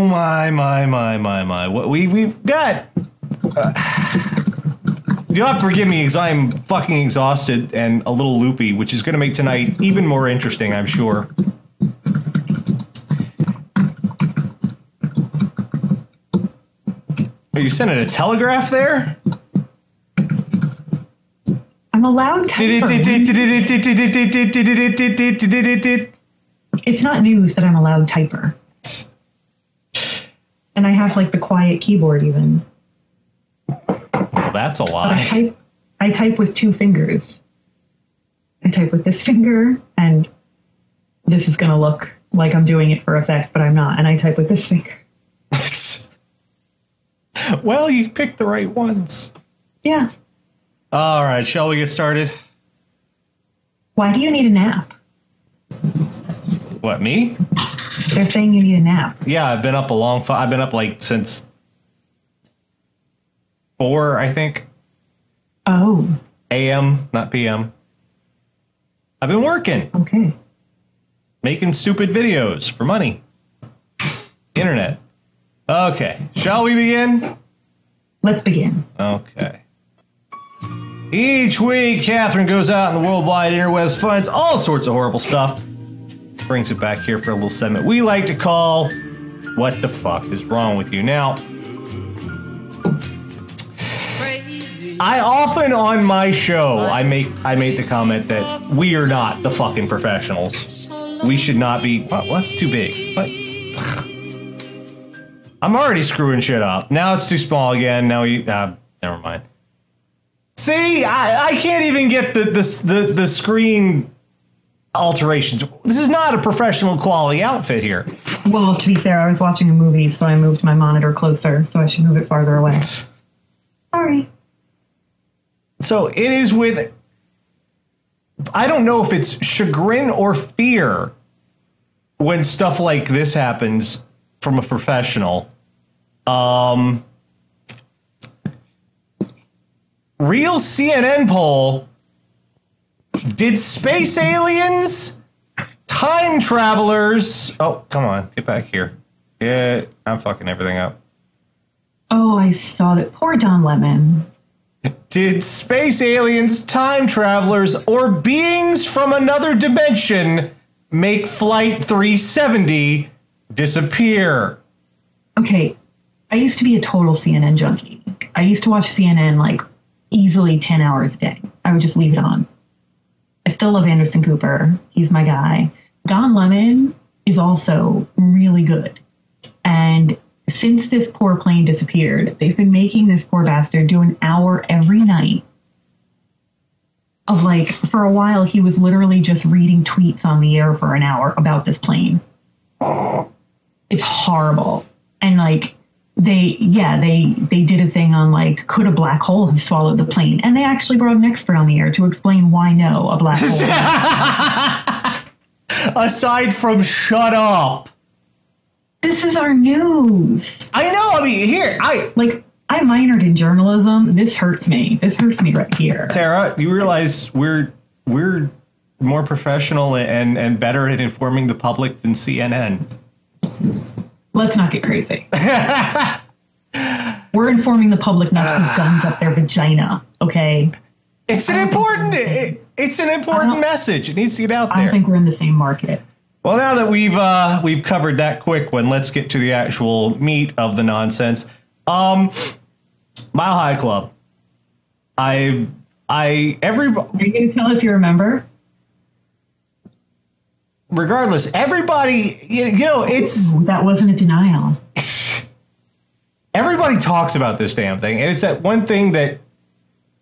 Oh my my my my my! What we we've got. Uh, you'll have to forgive me because I'm fucking exhausted and a little loopy, which is going to make tonight even more interesting, I'm sure. Are you sending a telegraph there? I'm allowed typer. It's not news that I'm a loud typer. And I have like the quiet keyboard even. Well, that's a uh, I lie. type I type with two fingers. I type with this finger and this is gonna look like I'm doing it for effect, but I'm not. And I type with this finger. well, you picked the right ones. Yeah. All right, shall we get started? Why do you need a nap? What, me? They're saying you need a nap. Yeah, I've been up a long. I've been up like since four, I think, Oh, a.m. not p.m. I've been working, okay. making stupid videos for money. Internet. Okay, shall we begin? Let's begin. Okay. Each week, Catherine goes out in the worldwide interwebs, finds all sorts of horrible stuff, brings it back here for a little segment we like to call "What the fuck is wrong with you?" Now, I often on my show I make I make the comment that we are not the fucking professionals. We should not be. Well, that's too big. I'm already screwing shit up. Now it's too small again. Now you. Uh, never mind. See, I, I can't even get the, the the the screen alterations. This is not a professional quality outfit here. Well, to be fair, I was watching a movie, so I moved my monitor closer, so I should move it farther away. Sorry. So it is with. I don't know if it's chagrin or fear when stuff like this happens from a professional. Um, real CNN poll Did space aliens, time travelers. Oh, come on, get back here. Yeah, I'm fucking everything up. Oh, I saw that. Poor Don Lemon. Did space aliens, time travelers, or beings from another dimension make Flight 370 disappear? Okay, I used to be a total CNN junkie. I used to watch CNN like easily 10 hours a day. I would just leave it on. I still love Anderson Cooper. He's my guy. Don Lemon is also really good. And since this poor plane disappeared, they've been making this poor bastard do an hour every night. Of like, for a while, he was literally just reading tweets on the air for an hour about this plane. It's horrible. And like, they, yeah, they they did a thing on like, could a black hole have swallowed the plane? And they actually brought an expert on the air to explain why no, a black hole. Aside from shut up. this is our news. I know, I mean, here, I. Like, I minored in journalism. This hurts me. This hurts me right here. Tara, you realize we're we're more professional and and better at informing the public than CNN. Let's not get crazy. We're informing the public not to guns up their vagina. Okay. It's an important it, it's an important message. It needs to get out there. I don't think we're in the same market. Well, now that we've uh, we've covered that quick one, let's get to the actual meat of the nonsense. Um, Mile High Club. I I every Are you going to tell us you remember? Regardless, everybody you, know it's that wasn't a denial. everybody talks about this damn thing, and it's that one thing that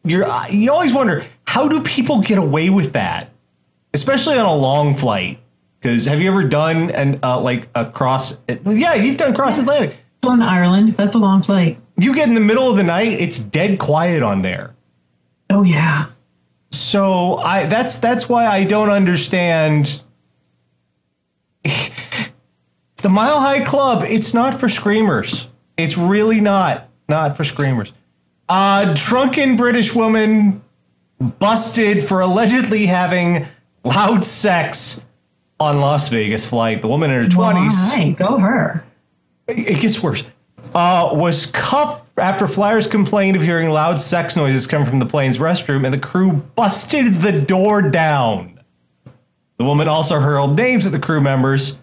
you're you always wonder how do people get away with that, especially on a long flight. Because have you ever done and uh, like across? Yeah, you've done cross Atlantic. Flown to Ireland. That's a long flight. You get in the middle of the night, it's dead quiet on there. Oh, yeah. So I that's that's why I don't understand the Mile High Club. It's not for screamers. It's really not not for screamers. A drunken British woman busted for allegedly having loud sex on Las Vegas flight. The woman in her Well, all twenties. right. Go her. it gets worse. Uh, was cuffed after flyers complained of hearing loud sex noises coming from the plane's restroom, and the crew busted the door down. The woman also hurled names at the crew members.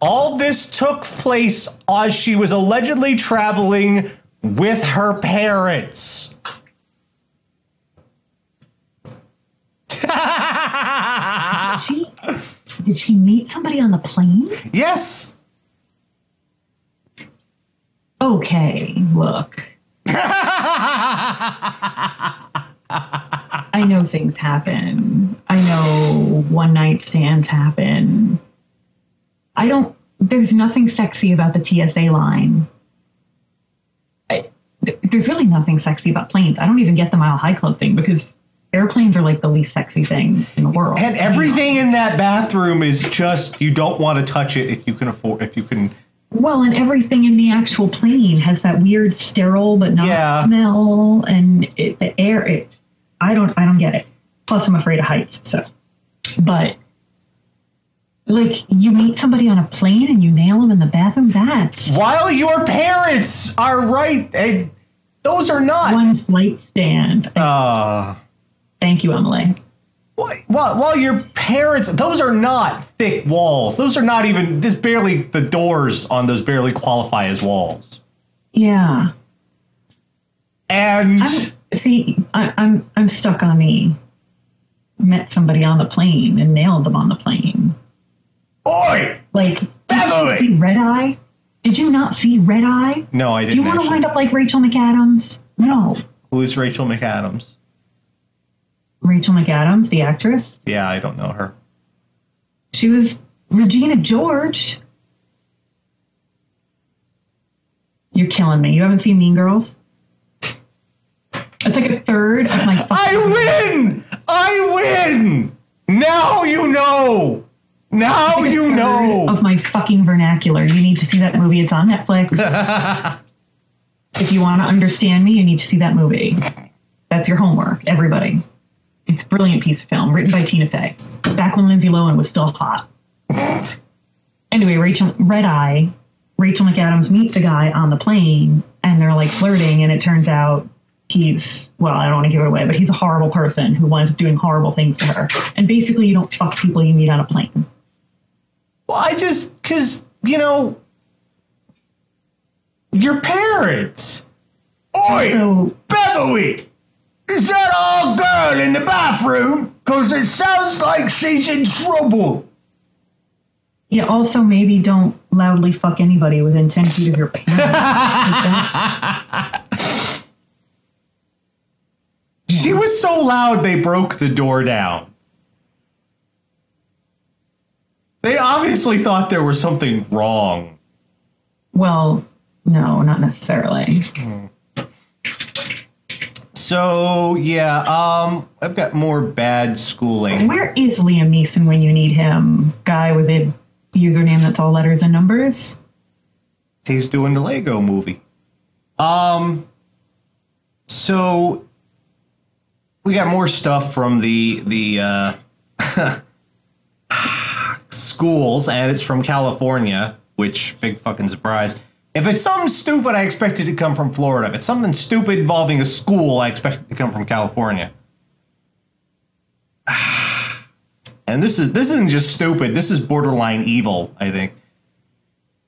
All this took place as she was allegedly traveling with her parents. She did she meet somebody on the plane? yes. Okay, look. I know things happen. I know one night stands happen. I don't, there's nothing sexy about the TSA line. I, there's really nothing sexy about planes. I don't even get the Mile High Club thing because airplanes are like the least sexy thing in the world. And everything in that bathroom is just you don't want to touch it if you can afford if you can Well, and everything in the actual plane has that weird sterile but not Yeah. smell, and it, the air. It, I don't, I don't get it. Plus, I'm afraid of heights. So, but like you meet somebody on a plane and you nail them in the bathroom. That's while your parents are right and those are not one flight stand. uh Thank you, Emily. While, while your parents, those are not thick walls. Those are not even, this barely, the doors on those barely qualify as walls. Yeah. And I'm, see, I, I'm I'm stuck on the met somebody on the plane and nailed them on the plane. Oi! Like, did Emily! you see Red Eye? Did you not see Red Eye? No, I didn't Do you want to wind up like Rachel McAdams? No. Who's Rachel McAdams? Rachel McAdams, the actress. Yeah, I don't know her. She was Regina George. You're killing me. You haven't seen Mean Girls? It's like a third of my. I win! I win! Now you know! Now you know! of my fucking vernacular. You need to see that movie. It's on Netflix. if you want to understand me, you need to see that movie. That's your homework, everybody. It's a brilliant piece of film written by Tina Fey. Back when Lindsay Lohan was still hot. Anyway, Rachel Red Eye, Rachel McAdams meets a guy on the plane and they're like flirting and it turns out he's well, I don't want to give it away, but he's a horrible person who winds up doing horrible things to her. And basically you don't fuck people you meet on a plane. Well, I just, because, you know, your parents. Oi! So Beverly! Is that our girl in the bathroom? Because it sounds like she's in trouble. Yeah, also maybe don't loudly fuck anybody within 10 feet of your parents. She was so loud they broke the door down. They obviously thought there was something wrong. well, no, not necessarily. So, yeah, um, I've got more bad schooling. Where is Liam Neeson when you need him? Guy with a username that's all letters and numbers? He's doing the Lego movie. Um, so we got more stuff from the the uh, schools, and it's from California, which big fucking surprise. If it's something stupid, I expect it to come from Florida. If it's something stupid involving a school, I expect it to come from California. And this is this isn't just stupid. This is borderline evil. I think.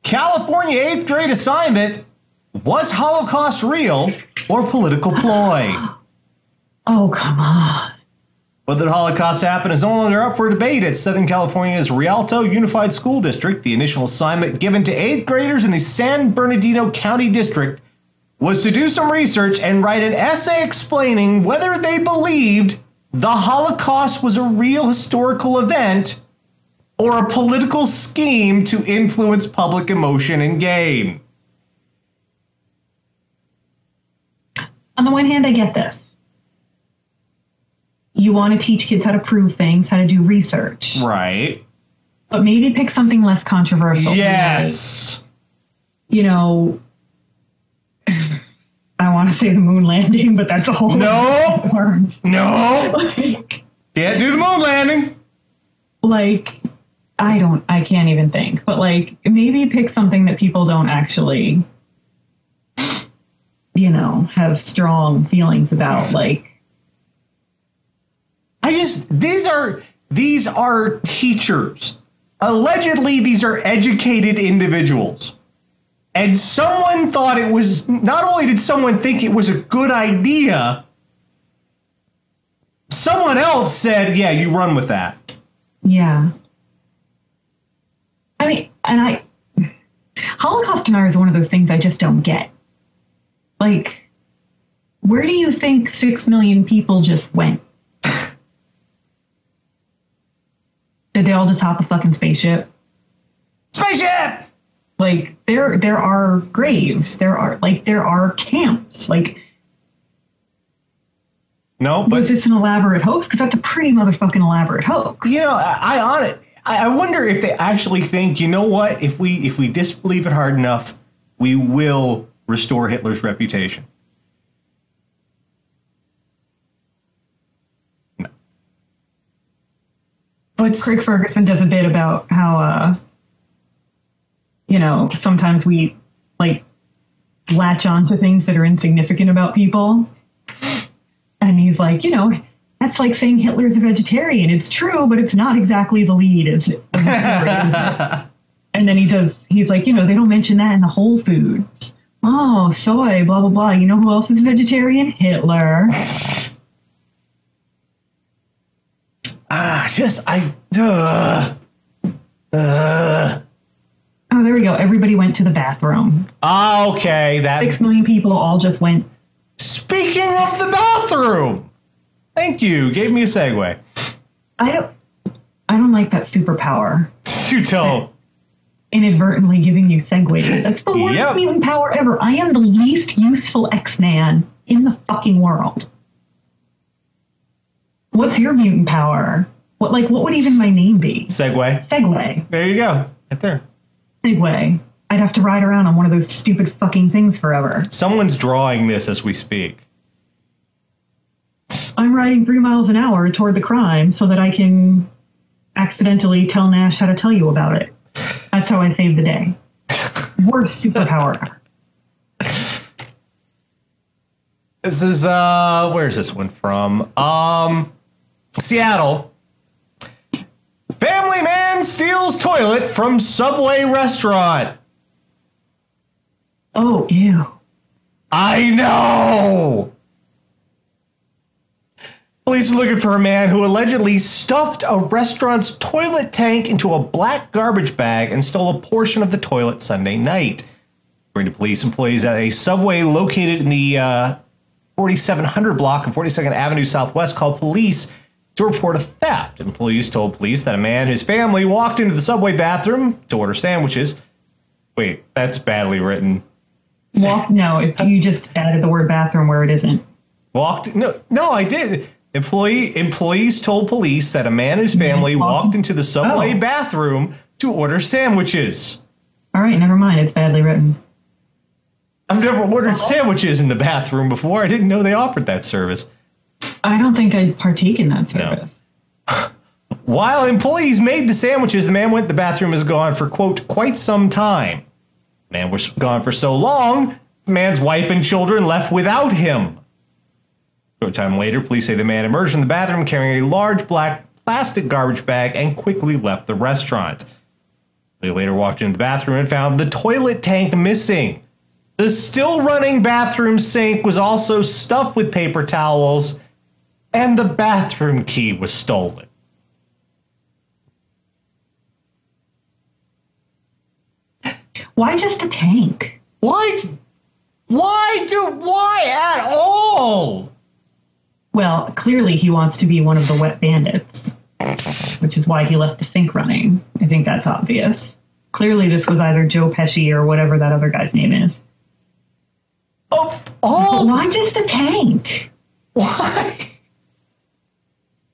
California eighth grade assignment was Holocaust real or political ploy? Oh, come on. Whether the Holocaust happened is no longer up for debate at Southern California's Rialto Unified School District. The initial assignment given to eighth graders in the San Bernardino County District was to do some research and write an essay explaining whether they believed the Holocaust was a real historical event or a political scheme to influence public emotion and gain. On the one hand, I get this. You want to teach kids how to prove things, how to do research, Right. but maybe pick something less controversial. Yes. You know, I want to say the moon landing, but that's a whole No. No. Like, Can't do the moon landing. like I don't, I can't even think, but like maybe pick something that people don't actually, you know, have strong feelings about. Like, I just these are these are teachers. Allegedly, these are educated individuals. And someone thought it was not only did someone think it was a good idea, someone else said, "Yeah, you run with that." yeah. I mean, and I, Holocaust denier is one of those things I just don't get. Like, where do you think six million people just went? Did they all just hop a fucking spaceship? Spaceship. Like there there are graves, there are like there are camps. Like No, was but this an elaborate hoax? Because that's a pretty motherfucking elaborate hoax. you know, I, I on it. I I wonder if they actually think, you know what? If we if we disbelieve it hard enough, we will restore Hitler's reputation. But Craig Ferguson does a bit about how uh you know, sometimes we like latch on to things that are insignificant about people. And he's like, you know, that's like saying Hitler's a vegetarian. It's true, but it's not exactly the lead, is it? of the story, is it? And then he does, he's like, you know, they don't mention that in the Whole Foods. Oh, soy, blah, blah, blah. You know who else is vegetarian? Hitler. ah, just I. Duh. Uh, Oh, there we go. Everybody went to the bathroom. okay, that. Six million people all just went Speaking of the bathroom, thank you. Gave me a segue. I don't I don't like that superpower. You don't. Inadvertently giving you segues. That's the worst Yep. mutant power ever. I am the least useful X-Man in the fucking world. What's your mutant power? What like what would even my name be? Segway. Segway. There you go. Right there. Segway. I'd have to ride around on one of those stupid fucking things forever. Someone's drawing this as we speak. I'm riding three miles an hour toward the crime so that I can accidentally tell Nash how to tell you about it. That's how I save the day. Worst superpower ever. This is uh where's this one from? Um Seattle. Man steals toilet from Subway restaurant. Oh, ew. I know. Police are looking for a man who allegedly stuffed a restaurant's toilet tank into a black garbage bag and stole a portion of the toilet Sunday night. According to police, employees at a subway located in the uh, 4700 block of 42nd Avenue Southwest called police to report a theft. Employees told police that a man and his family walked into the subway bathroom to order sandwiches. Wait, that's badly written. Walk. No, if you just added the word bathroom where it isn't. Walked no no I did. Employee employees told police that a man and his family walked into the subway Oh. bathroom to order sandwiches. All right, never mind. It's badly written. I've never ordered sandwiches in the bathroom before. I didn't know they offered that service. I don't think I'd partake in that service. While employees made the sandwiches, the man went to the bathroom and was gone for quote quite some time. The man was gone for so long, the man's wife and children left without him. Short time later, police say the man emerged from the bathroom carrying a large black plastic garbage bag and quickly left the restaurant. They later walked into the bathroom and found the toilet tank missing. The still running bathroom sink was also stuffed with paper towels, and the bathroom key was stolen. Why just a tank? Why? Why do? Why at all? Well, clearly he wants to be one of the wet bandits, which is why he left the sink running. I think that's obvious. Clearly, this was either Joe Pesci or whatever that other guy's name is. Of But all? why just the tank? Why?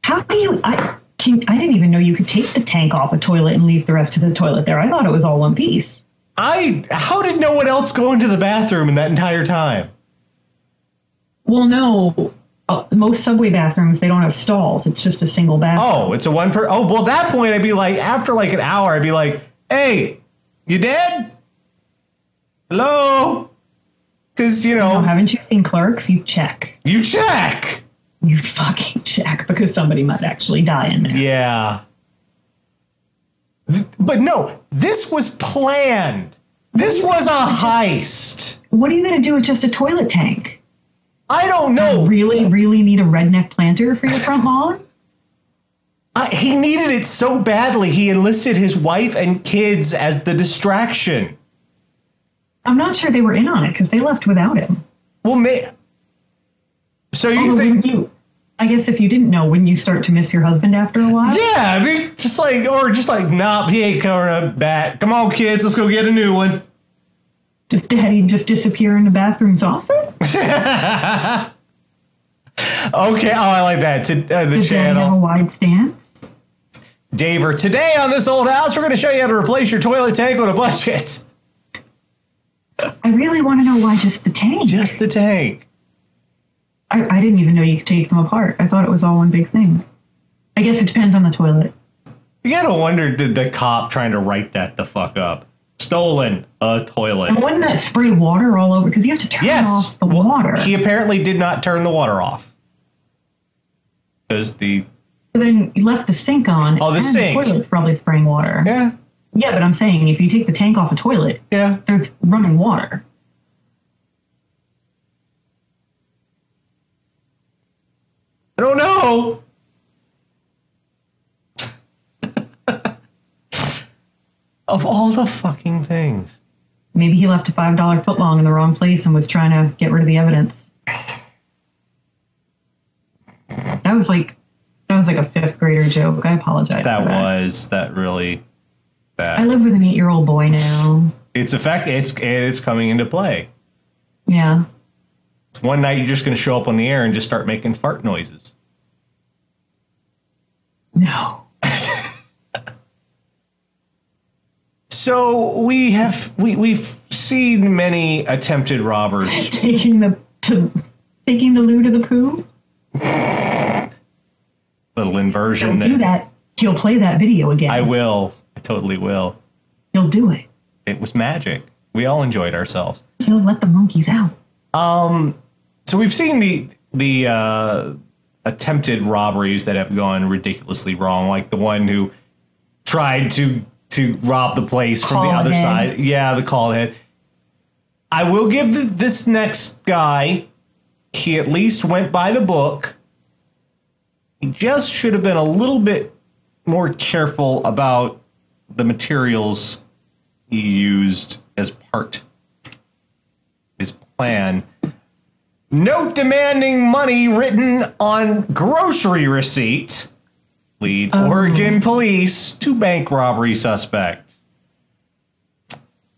How do you? I can, I didn't even know you could take the tank off a toilet and leave the rest of the toilet there. I thought it was all one piece. I. How did no one else go into the bathroom in that entire time? Well, no, uh, most subway bathrooms they don't have stalls. It's just a single bathroom. Oh, it's a one per. Oh, well, at that point, I'd be like, after like an hour, I'd be like, hey, you dead? Hello? Because, you know, Oh, haven't you seen Clerks? You check. you check. You fucking check because somebody might actually die in there. Yeah. Th- But no, this was planned. This was a heist. What are you going to do with just a toilet tank? I don't know. Really, really need a redneck planter for your front lawn? I, he needed it so badly, he enlisted his wife and kids as the distraction. I'm not sure they were in on it because they left without him. Well, may- so you Or think? you? I guess if you didn't know, wouldn't you start to miss your husband after a while? Yeah, I mean, just like, or just like, nah, he ain't coming back. Come on, kids, let's go get a new one. Does daddy just disappear in the bathrooms often? Okay, oh, I like that. To, uh, the Does daddy have a channel. wide stance? Daver, today on this old house, we're going to show you how to replace your toilet tank on a budget. I really want to know why just the tank. Just the tank. I, I didn't even know you could take them apart. I thought it was all one big thing. I guess it depends on the toilet. You gotta wonder, did the cop trying to write that the fuck up? Stolen a toilet. And wouldn't that spray water all over? Because you have to turn Yes. off the Well, water. He apparently did not turn the water off. Because the. But then you left the sink on. Oh, the and sink. The toilet's probably spraying water. Yeah. Yeah, but I'm saying if you take the tank off a toilet, Yeah. there's running water. I don't know. of all the fucking things. Maybe he left a five dollar footlong in the wrong place and was trying to get rid of the evidence. That was like that was like a fifth grader joke. I apologize. That that was that really bad. I live with an eight year old boy now. It's a fact. It's it's coming into play. Yeah. One night you're just going to show up on the air and just start making fart noises. No. So we have we we've seen many attempted robbers. Taking the to taking the loo to the poo. Little inversion Don't do that. He'll play that video again. I will. I totally will. He'll do it. It was magic. We all enjoyed ourselves. He'll let the monkeys out. Um, So we've seen the the uh, attempted robberies that have gone ridiculously wrong, like the one who tried to to rob the place from the other ahead. side. Yeah, the call head. I will give the, this next guy. He at least went by the book. He just should have been a little bit more careful about the materials he used as part of his plan. Note demanding money written on grocery receipt. Lead oh. Oregon police to bank robbery suspect.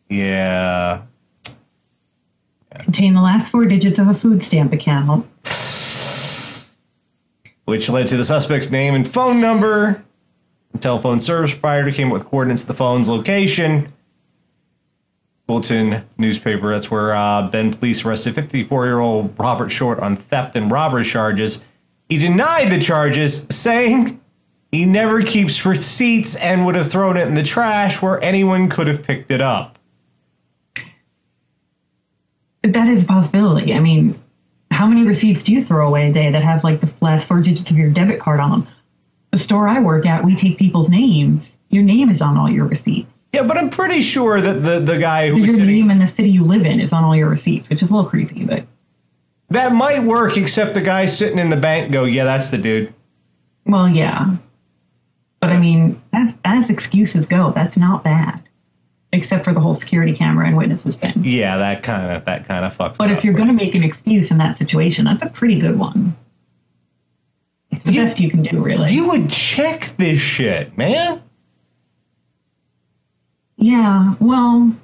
Yeah. Contain the last four digits of a food stamp account. Which led to the suspect's name and phone number. The telephone service provider came up with coordinates of the phone's location. Bulletin newspaper. That's where uh, Bend police arrested 54 year old Robert Short on theft and robbery charges. He denied the charges, saying he never keeps receipts and would have thrown it in the trash where anyone could have picked it up. That is a possibility. I mean, how many receipts do you throw away a day that have like the last four digits of your debit card on them? The store I work at, we take people's names. Your name is on all your receipts. Yeah, but I'm pretty sure that the, the guy who Your sitting. name and the city you live in is on all your receipts, which is a little creepy, but That might work, except the guy sitting in the bank go, yeah, that's the dude. well, yeah. But I mean, as as excuses go, that's not bad. Except for the whole security camera and witnesses thing. Yeah, that kind of that kind of fucks. Up. But if you're going to make an excuse in that situation, that's a pretty good one. It's the You- best you can do, really. you would check this shit, man. Yeah, well,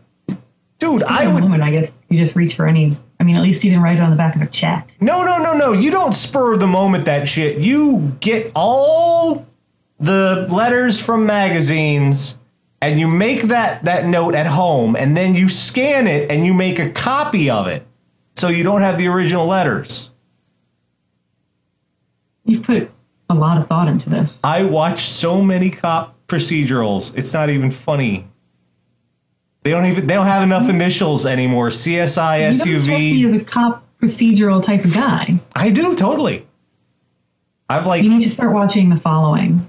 Dude, I would. moment, I guess you just reach for any. I mean, at least you didn't write it on the back of a check. No, no, no, no. You don't spur of the moment that shit. You get all the letters from magazines and you make that that note at home and then you scan it and you make a copy of it so you don't have the original letters. You've put a lot of thought into this. I watch so many cop procedurals. It's not even funny. They don't even they don't have enough initials anymore. CSI, SVU. You strike me as a cop procedural type of guy. I do totally. I've like You need to start watching the following.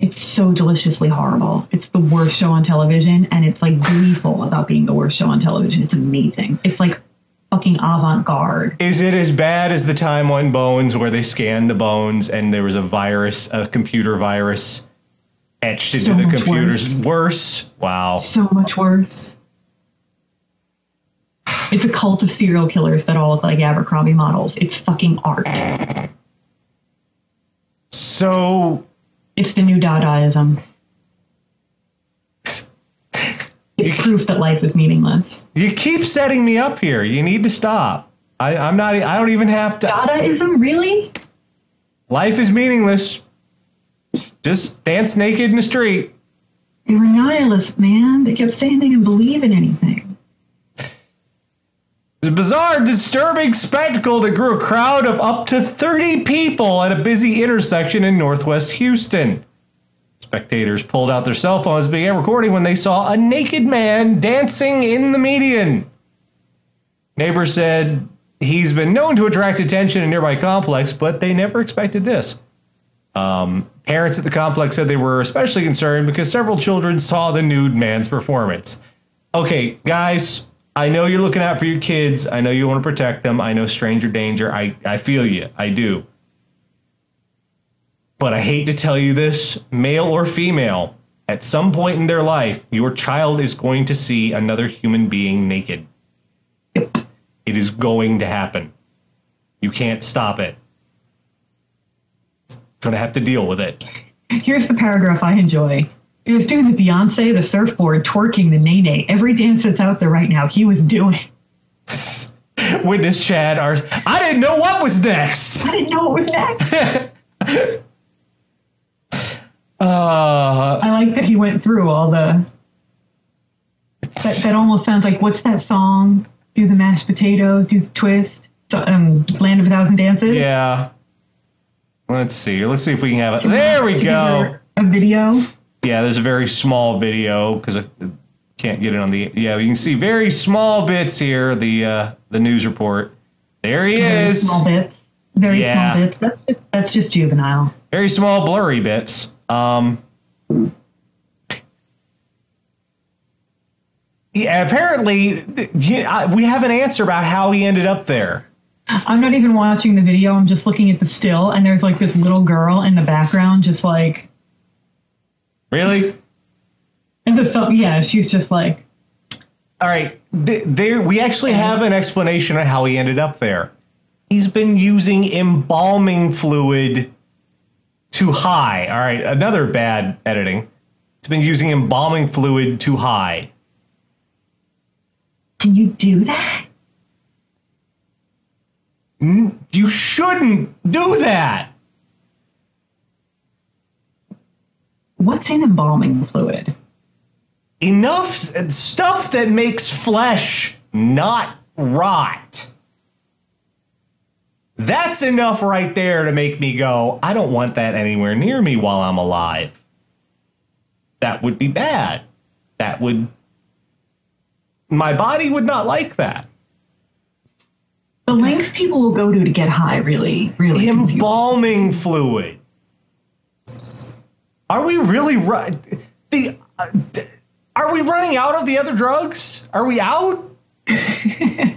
It's so deliciously horrible. It's the worst show on television, and it's like gleeful about being the worst show on television. It's amazing. It's like fucking avant garde. Is it as bad as the time on Bones where they scanned the bones and there was a virus, a computer virus etched into So the computers? Worse. Wow. So much worse. It's a cult of serial killers that all look like Abercrombie models. It's fucking art. So It's the new Dadaism. It's proof that life is meaningless. you keep setting me up here. You need to stop. I, I'm not. I don't even have to. Dadaism, really? Life is meaningless. Just dance naked in the street. They were nihilists, man. They kept saying they didn't believe in anything. It was a bizarre, disturbing spectacle that grew a crowd of up to 30 people at a busy intersection in northwest Houston. Spectators pulled out their cell phones and began recording when they saw a naked man dancing in the median. Neighbors said he's been known to attract attention in nearby complex, but they never expected this. Um, parents at the complex said they were especially concerned because several children saw the nude man's performance. Okay, guys, I know you're looking out for your kids. I know you want to protect them. I know stranger danger. I, I feel you. I do. But I hate to tell you this, male or female, at some point in their life, your child is going to see another human being naked. It is going to happen. You can't stop it. Gonna have to deal with it. Here's the paragraph I enjoy. He was doing the Beyonce, the surfboard, twerking, the nene. Every dance that's out there right now, he was doing. Witness Chad, our I didn't know what was next. I didn't know what was next. Uh, I like that he went through all the. That, that almost sounds like what's that song? Do the mashed potato, do the twist. Um, Land of a Thousand Dances. yeah. Let's see. Let's see if we can have it. There we go. A video. Yeah, there's a very small video because I can't get it on the. Yeah, you can see very small bits here. The uh, the news report. There he Very is. small bits. Very Yeah. small bits. That's just, that's just juvenile. Very small, blurry bits. Um. Yeah, apparently, we have an answer about how he ended up there. I'm not even watching the video. I'm just looking at the still, and there's like this little girl in the background, just like, Really? and the thumb. Yeah, she's just like, All right, th- there we actually have an explanation of how he ended up there. He's been using embalming fluid too high. All right, another bad editing. He's been using embalming fluid too high. can you do that? You shouldn't do that. What's in embalming fluid? Enough stuff that makes flesh not rot. That's enough right there to make me go, I don't want that anywhere near me while I'm alive. That would be bad. That would. My body would not like that. The lengths people will go to to get high really, really. Embalming fluid. Are we really right? the? Uh, are we running out of the other drugs? Are we out?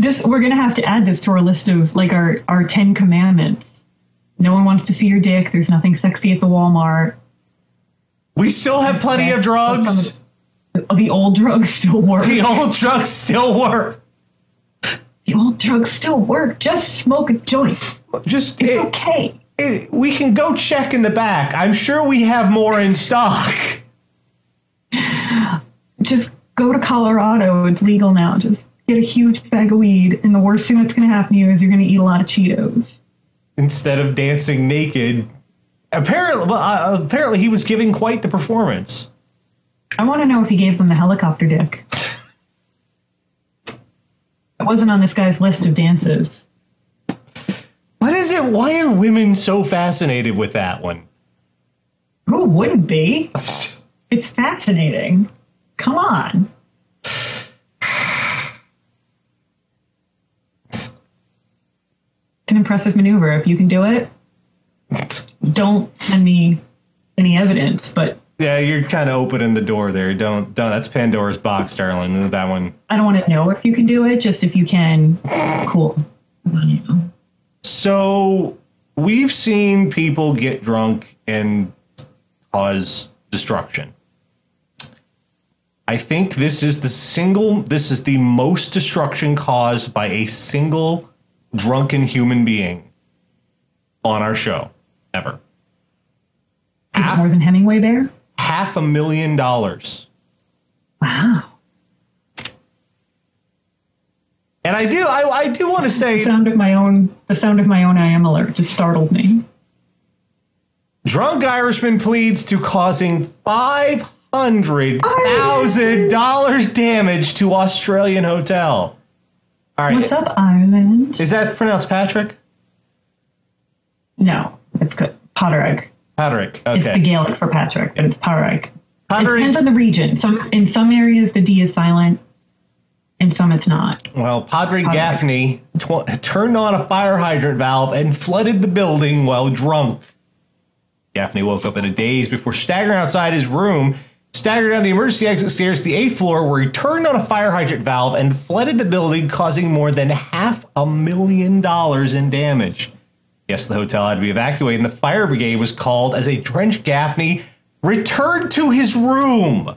This we're gonna have to add this to our list of like our our Ten Commandments. No one wants to see your dick. There's nothing sexy at the Walmart. We still have plenty of drugs. The old drugs still work. The old drugs still work. The old drugs still work. Just smoke a joint. Just It's it, okay. it- we can go check in the back. I'm sure we have more in stock. Just go to Colorado. It's legal now. Just get a huge bag of weed, and the worst thing that's going to happen to you is you're going to eat a lot of Cheetos. Instead of dancing naked, apparently, uh, apparently he was giving quite the performance. I want to know if he gave them the helicopter dick. it wasn't on this guy's list of dances. What is it? Why are women so fascinated with that one? Who wouldn't be? It's fascinating. Come on. It's an impressive maneuver. If you can do it, don't send me any evidence, but Yeah, you're kind of opening the door there. Don't, don't. That's Pandora's box, darling. That one. I don't want to know if you can do it. Just if you can, cool. So we've seen people get drunk and cause destruction. I think this is the single. This is the most destruction caused by a single drunken human being on our show ever. Is it more than Hemingway Bear? Half a million dollars. Wow. And I do, I, I do want to say The sound of my own, the sound of my own I am alert just startled me. drunk Irishman pleads to causing five hundred thousand dollars damage to Australian hotel. All right. What's up, Ireland? is that pronounced Patrick? No, it's good. Potterick. Patrick. Okay. It's the Gaelic for Patrick, but it's Potterick. It depends on the region. Some in some areas the D is silent, in some it's not. Well, Padraig Gaffney tw- turned on a fire hydrant valve and flooded the building while drunk. Gaffney woke up in a daze before staggering outside his room, staggered down the emergency exit stairs to the eighth floor, where he turned on a fire hydrant valve and flooded the building, causing more than half a million dollars in damage. Yes, the hotel had to be evacuated, and the fire brigade was called as a drenched Gaffney returned to his room.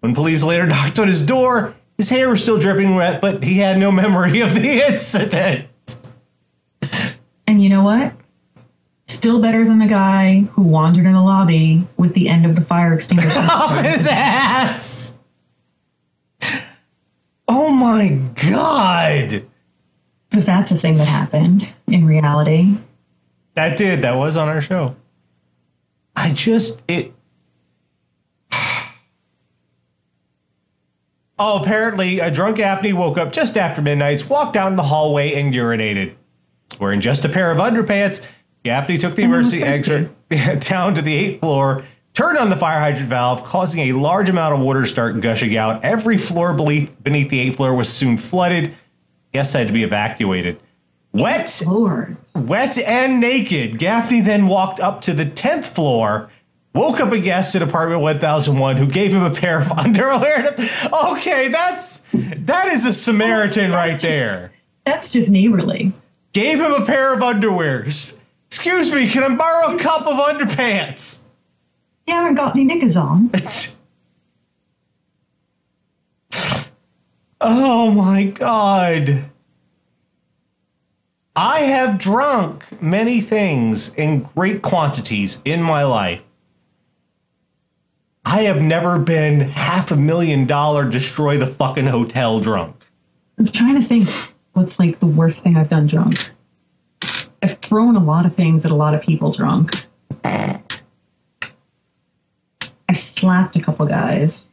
When police later knocked on his door, his hair was still dripping wet, but he had no memory of the incident. And you know what? Still better than the guy who wandered in the lobby with the end of the fire extinguisher. Off his ass! Oh my god! Because that's a thing that happened in reality. That did, that was on our show. I just, it. Oh, apparently, a drunk Gaffney woke up just after midnight, walked down the hallway, and urinated. Wearing just a pair of underpants, Gaffney took the emergency exit down to the eighth floor, turned on the fire hydrant valve, causing a large amount of water to start gushing out. Every floor beneath, beneath the eighth floor was soon flooded. Guests had to be evacuated. Wet Lord. Wet and naked, Gaffney then walked up to the 10th floor, woke up a guest at apartment 1001 who gave him a pair of underwear. Okay, that's that is a Samaritan oh, right there. That's just neighborly. Gave him a pair of underwears. Excuse me, can I borrow a cup of underpants? You haven't got any knickers on. Oh my god. I have drunk many things in great quantities in my life. I have never been half a million dollar destroy the fucking hotel drunk. I'm trying to think what's like the worst thing I've done drunk. I've thrown a lot of things at a lot of people drunk. I slapped a couple guys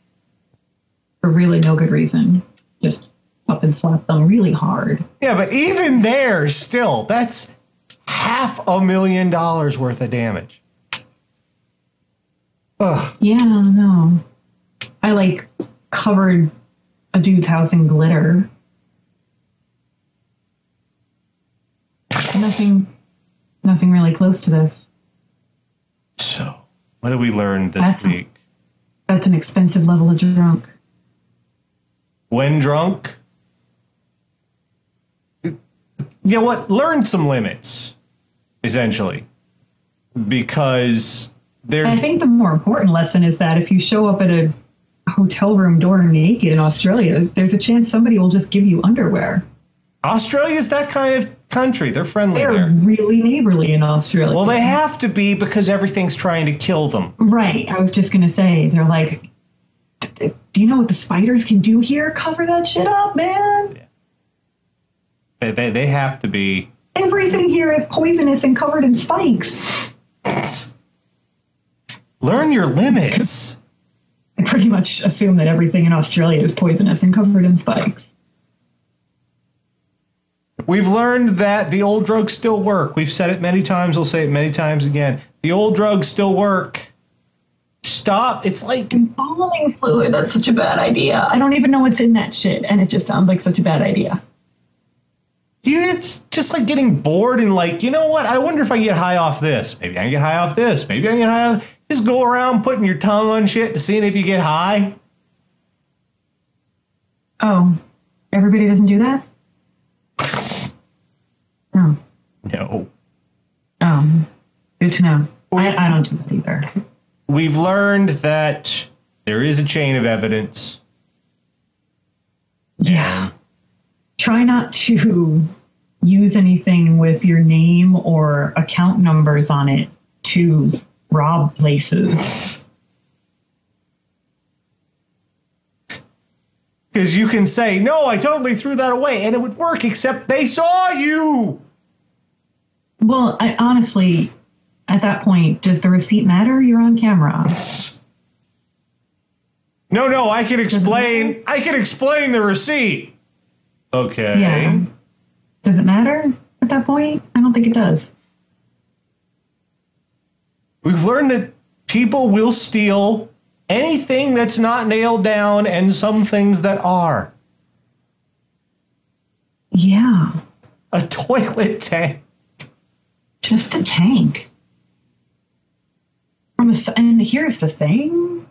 for really no good reason. Just up and slapped them really hard. Yeah, but even there, still, that's half a million dollars worth of damage. Ugh. Yeah, no. I like covered a dude's house in glitter. Nothing nothing really close to this. So, what did we learn this That's- week? That's an expensive level of drunk. when drunk, you know what? Learn some limits, essentially, because there I think the more important lesson is that if you show up at a hotel room door naked in Australia, there's a chance somebody will just give you underwear. Australia's that kind of country. They're friendly They're there. really neighborly in Australia. Well, they have to be because everything's trying to kill them. Right. I was just going to say, they're like, do you know what the spiders can do here? Cover that shit up, man. They, they, they have to be. Everything here is poisonous and covered in spikes. Learn your limits. I pretty much assume that everything in Australia is poisonous and covered in spikes. We've learned that the old drugs still work. We've said it many times. We'll say it many times again. The old drugs still work. Stop. It's like Embalming fluid, that's such a bad idea. I don't even know what's in that shit, and it just sounds like such a bad idea. Dude, it's just like getting bored and like, you know what? I wonder if I get high off this. Maybe I can get high off this. Maybe I can get high off just go around putting your tongue on shit to seeing if you get high. Oh, everybody doesn't do that? Oh, No. um, good to know. I, I don't do that either. We've learned that there is a chain of evidence. Yeah. Try not to use anything with your name or account numbers on it to rob places. Because you can say, no, I totally threw that away, and it would work, except they saw you. Well, I honestly, at that point, does the receipt matter? You're on camera. No, no, I can explain. I can explain the receipt. Okay. Yeah. Does it matter at that point? I don't think it does. We've learned that people will steal anything that's not nailed down and some things that are. Yeah. A toilet tank. Just a tank. From a, and here's the thing.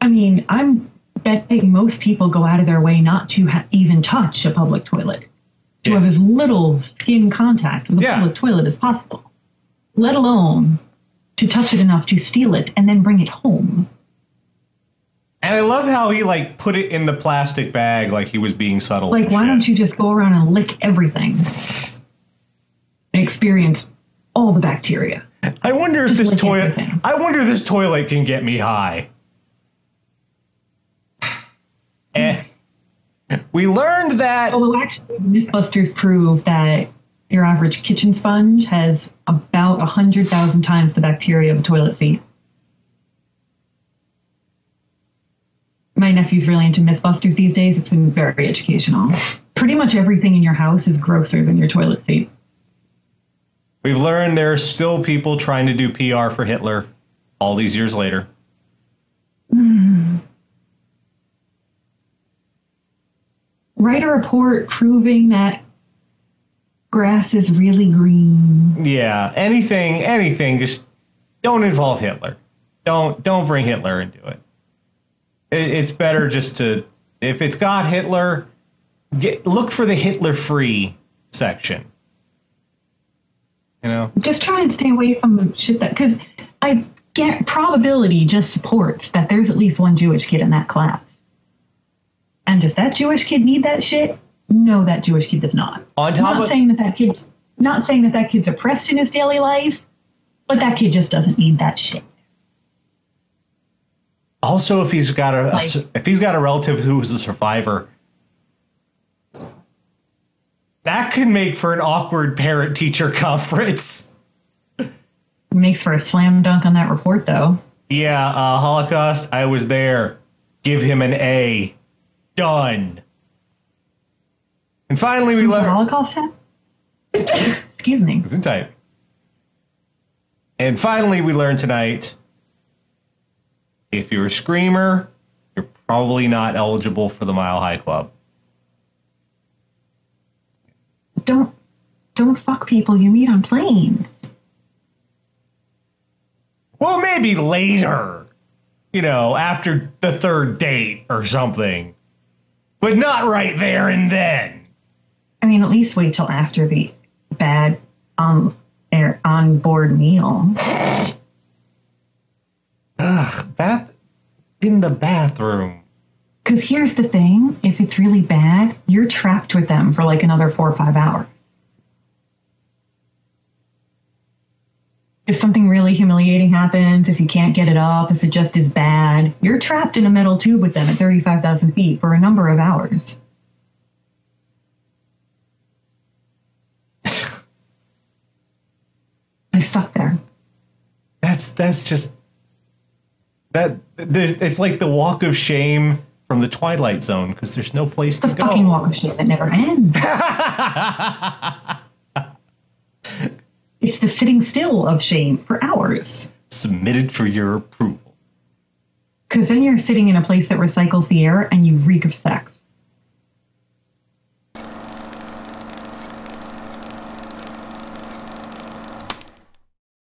I mean, I'm betting most people go out of their way not to ha- even touch a public toilet, to Yeah. have as little skin contact with a Yeah. public toilet as possible, let alone to touch it enough to steal it and then bring it home. And I love how he like put it in the plastic bag like he was being subtle. Like, why don't you just go around and lick everything and experience all the bacteria? I wonder if this toilet. I wonder if this toilet can get me high. We learned that Oh, well, actually, Mythbusters prove that your average kitchen sponge has about 100,000 times the bacteria of a toilet seat. My nephew's really into Mythbusters these days. It's been very educational. Pretty much everything in your house is grosser than your toilet seat. we've learned there are still people trying to do PR for Hitler all these years later. Hmm. Write a report proving that grass is really green. Yeah, anything, anything. Just don't involve Hitler. Don't don't bring Hitler into it. it it's better just to if it's got Hitler, get, look for the Hitler-free section. You know, just try and stay away from the shit that because I get probability just supports that there's at least one Jewish kid in that class. And does that Jewish kid need that shit? No, that Jewish kid does not. On top not of- saying that that kid's not saying that that kid's oppressed in his daily life, but that kid just doesn't need that shit. also if he's got a, a Like- if he's got a relative who's a survivor, that could make for an awkward parent-teacher conference. Makes for a slam dunk on that report, though. Yeah, uh, Holocaust. I was there. Give him an A. Done. And finally, we. Holocaust. Excuse me. In type. And finally, we learned tonight. If you're a screamer, you're probably not eligible for the Mile High Club. Don't don't fuck people you meet on planes. Well, maybe later. You know, after the third date or something. But not right there and then. I mean, at least wait till after the bad on air on board meal. Ugh, Bath in the bathroom. Because here's the thing: if it's really bad, you're trapped with them for like another four or five hours. If something really humiliating happens, if you can't get it up, if it just is bad, you're trapped in a metal tube with them at 35,000 feet for a number of hours. You're stuck there. That's that's just that. It's like the walk of shame from the Twilight Zone because there's no place The to go. The fucking walk of shame that never ends. it's the sitting still of shame for hours. Submitted for your approval. Because then you're sitting in a place that recycles the air and you reek of sex.